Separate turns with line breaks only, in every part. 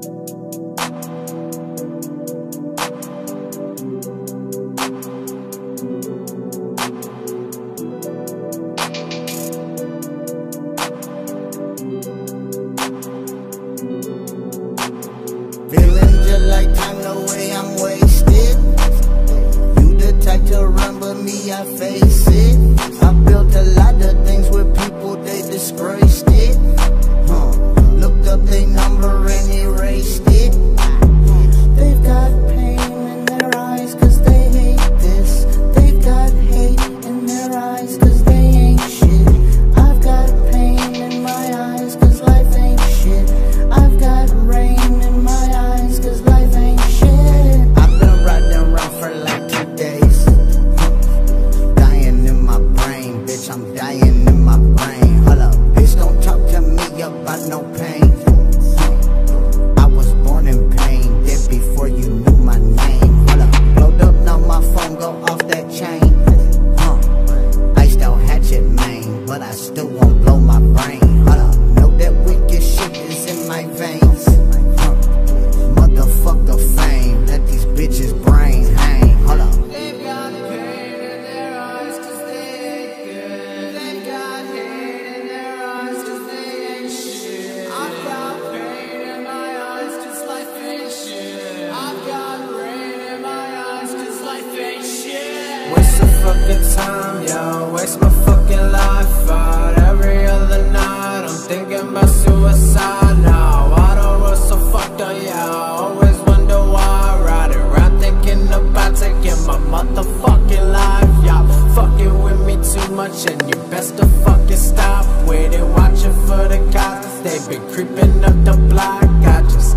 Feeling just like time the way I'm waiting.
fucking time, yo. Waste my fucking life out every other night. I'm thinking about suicide now. I don't roll so fucked up, yeah I always wonder why. I Ride around thinking about taking my motherfucking life, y'all Fucking with me too much and you best to fucking stop Waiting, watching for the cops They've been creeping up the block, I just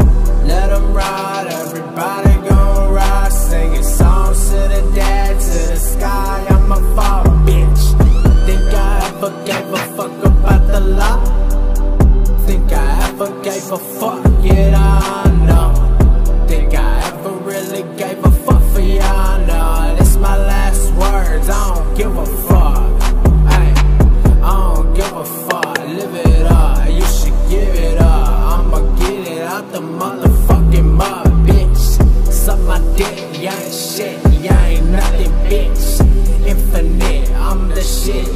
ever gave a fuck, yet I know. Think I ever really gave a fuck for y'all, no. This my last words, I don't give a fuck. Ay, I don't give a fuck, live it up, you should give it up. I'ma get it out the motherfucking mud, bitch. Suck my dick, you ain't shit, you ain't nothing, bitch. Infinite, I'm the shit,